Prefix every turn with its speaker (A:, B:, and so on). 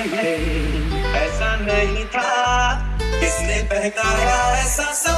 A: ऐसा नहीं था किसने बहकाया ऐसा सब?